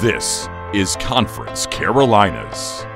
This is Conference Carolinas.